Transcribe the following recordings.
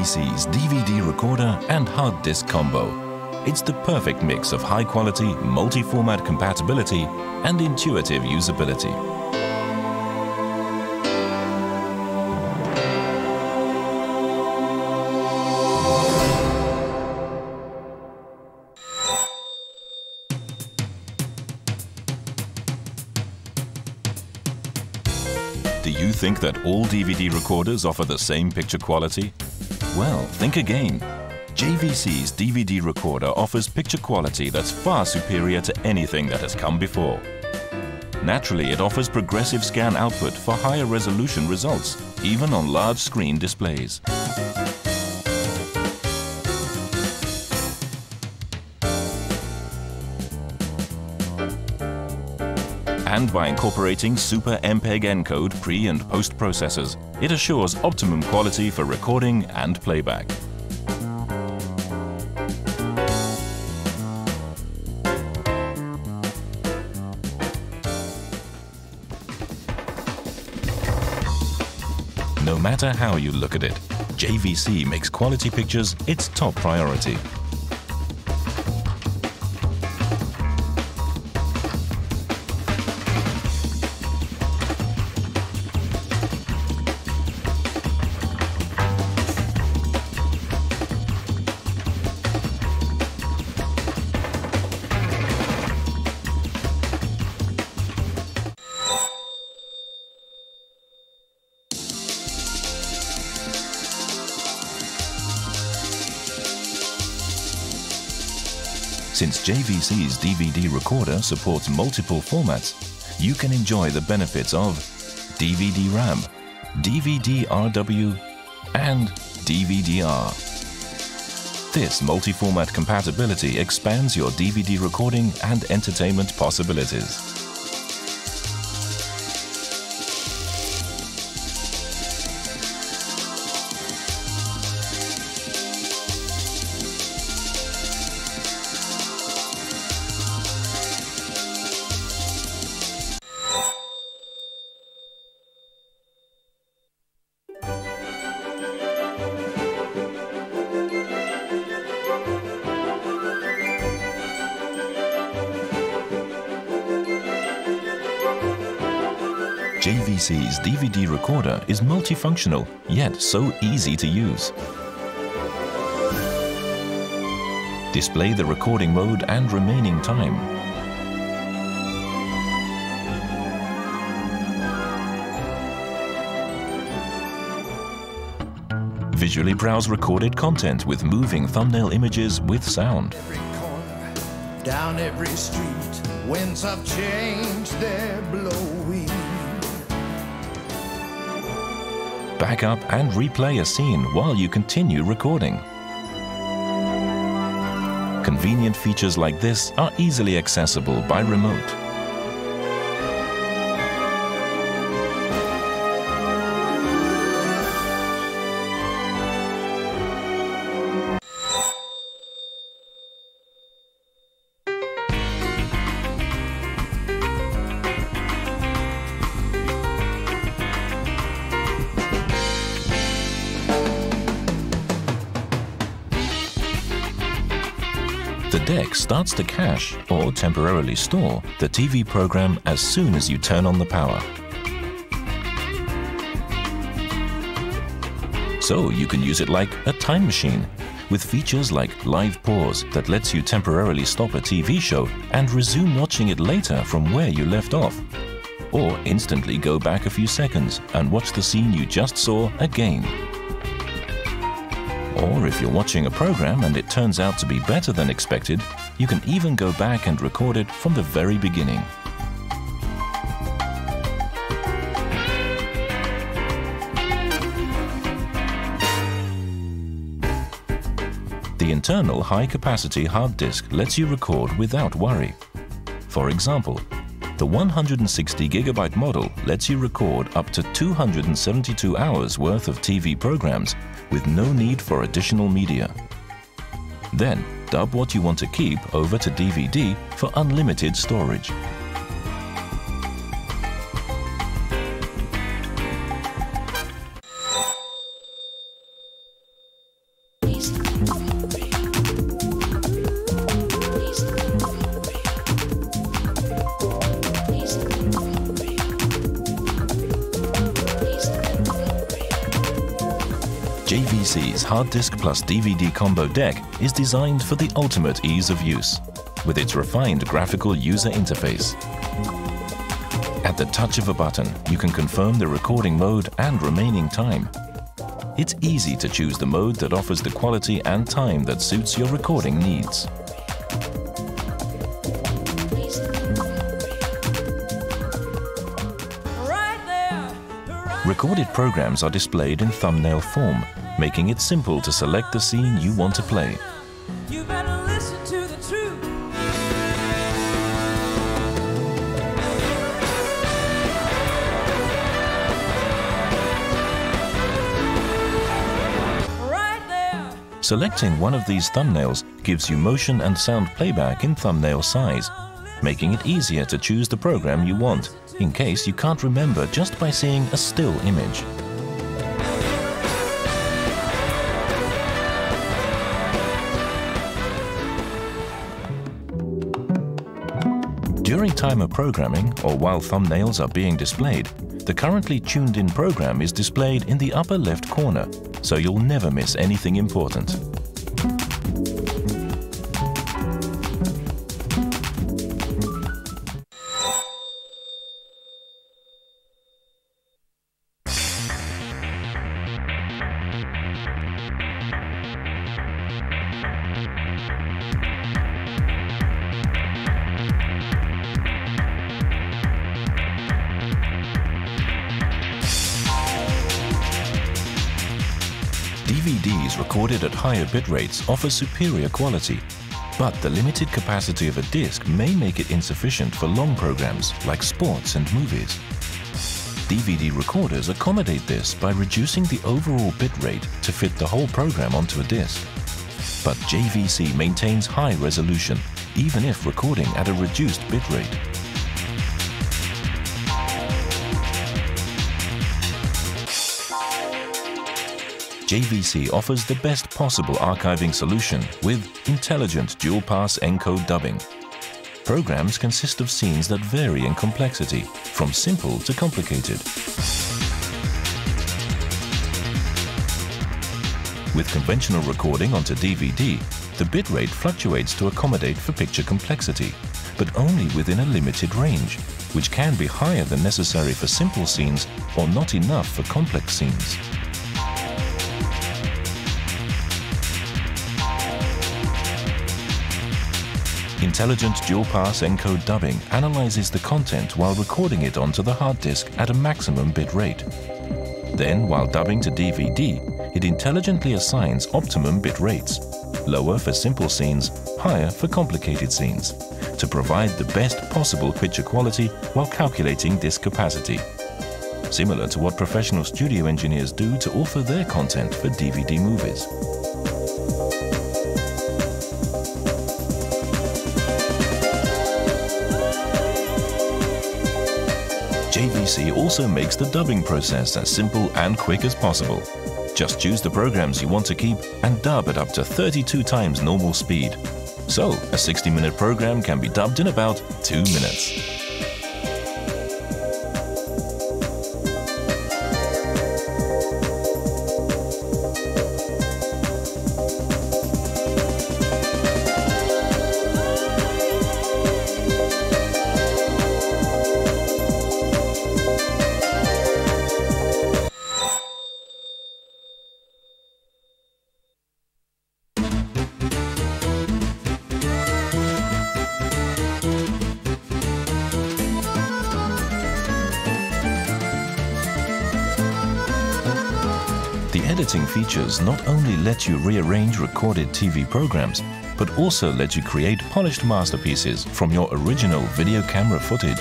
JVC's DVD recorder and hard disk combo. It's the perfect mix of high quality, multi-format compatibility and intuitive usability. Do you think that all DVD recorders offer the same picture quality? Well, think again. JVC's DVD recorder offers picture quality that's far superior to anything that has come before. Naturally, it offers progressive scan output for higher resolution results, even on large screen displays. And by incorporating Super MPEG encode pre- and post-processors, it assures optimum quality for recording and playback. No matter how you look at it, JVC makes quality pictures its top priority. Since JVC's DVD recorder supports multiple formats, you can enjoy the benefits of DVD RAM, DVD RW, and DVD-R. This multi-format compatibility expands your DVD recording and entertainment possibilities. JVC's DVD recorder is multifunctional, yet so easy to use. Display the recording mode and remaining time. Visually browse recorded content with moving thumbnail images with sound. down every street. Winds of change, they're blowing. Back up and replay a scene while you continue recording. Convenient features like this are easily accessible by remote. Deck starts to cache or temporarily store the TV program as soon as you turn on the power. So you can use it like a time machine with features like live pause that lets you temporarily stop a TV show and resume watching it later from where you left off. Or instantly go back a few seconds and watch the scene you just saw again. Or if you're watching a program and it turns out to be better than expected, you can even go back and record it from the very beginning. The internal high-capacity hard disk lets you record without worry. For example, the 160GB model lets you record up to 272 hours worth of TV programs with no need for additional media. Then, dub what you want to keep over to DVD for unlimited storage. Hard disk plus DVD combo deck is designed for the ultimate ease of use, with its refined graphical user interface. At the touch of a button, you can confirm the recording mode and remaining time. It's easy to choose the mode that offers the quality and time that suits your recording needs. Recorded programs are displayed in thumbnail form, making it simple to select the scene you want to play. Selecting one of these thumbnails gives you motion and sound playback in thumbnail size, making it easier to choose the program you want, in case you can't remember just by seeing a still image. During time of programming or while thumbnails are being displayed, the currently tuned-in program is displayed in the upper left corner so you'll never miss anything important. Recorded at higher bit rates offer superior quality, but the limited capacity of a disc may make it insufficient for long programs like sports and movies. DVD recorders accommodate this by reducing the overall bit rate to fit the whole program onto a disc. But JVC maintains high resolution, even if recording at a reduced bit rate. JVC offers the best possible archiving solution with intelligent dual-pass encode dubbing. Programs consist of scenes that vary in complexity, from simple to complicated. With conventional recording onto DVD, the bitrate fluctuates to accommodate for picture complexity, but only within a limited range, which can be higher than necessary for simple scenes or not enough for complex scenes. Intelligent dual-pass encode dubbing analyzes the content while recording it onto the hard disk at a maximum bit rate. Then, while dubbing to DVD, it intelligently assigns optimum bit rates, lower for simple scenes, higher for complicated scenes, to provide the best possible picture quality while calculating disk capacity. Similar to what professional studio engineers do to author their content for DVD movies. JVC also makes the dubbing process as simple and quick as possible. Just choose the programs you want to keep and dub at up to 32 times normal speed. So, a 60-minute program can be dubbed in about 2 minutes. The editing features not only let you rearrange recorded TV programs, but also let you create polished masterpieces from your original video camera footage.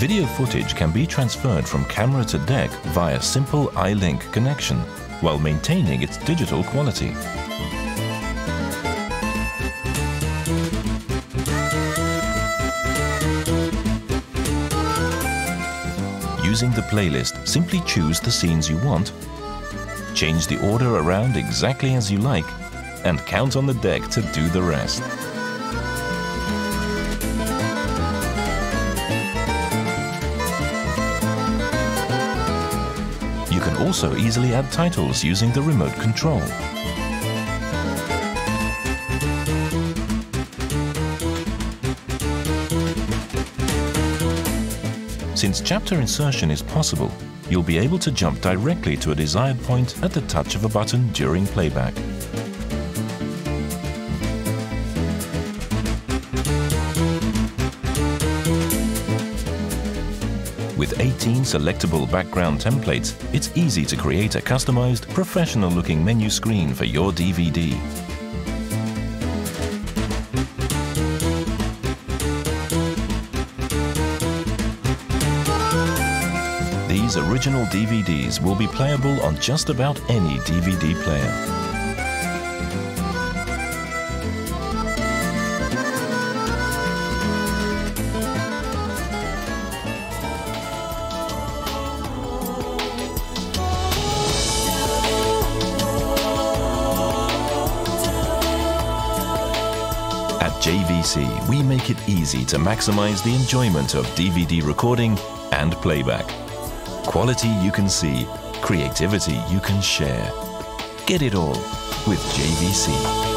Video footage can be transferred from camera to deck via simple iLink connection, while maintaining its digital quality. Using the playlist, simply choose the scenes you want, change the order around exactly as you like, and count on the deck to do the rest. You can also easily add titles using the remote control. Since chapter insertion is possible, you'll be able to jump directly to a desired point at the touch of a button during playback. With 18 selectable background templates, it's easy to create a customized, professional-looking menu screen for your DVD. Original DVDs will be playable on just about any DVD player. At JVC, we make it easy to maximize the enjoyment of DVD recording and playback. Quality you can see, creativity you can share. Get it all with JVC.